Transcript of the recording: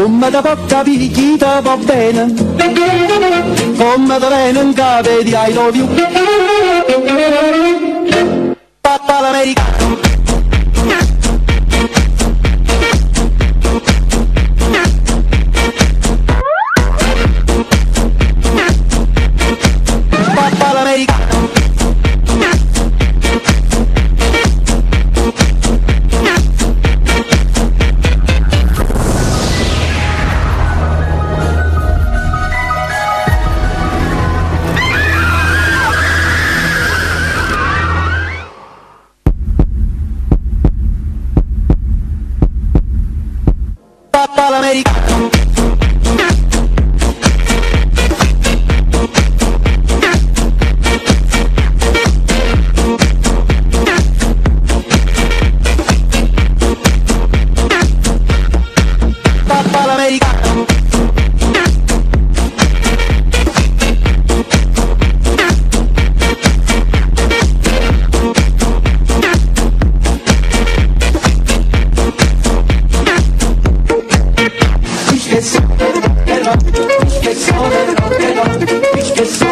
Come da bocca picchita va bene. Come da bene in cave di I love you Americano Hiç geç sonra, hiç geç sonra